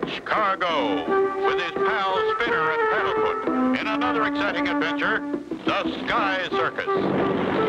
Dutch Cargo with his pals Spinner and Paddlefoot in another exciting adventure, the Sky Circus.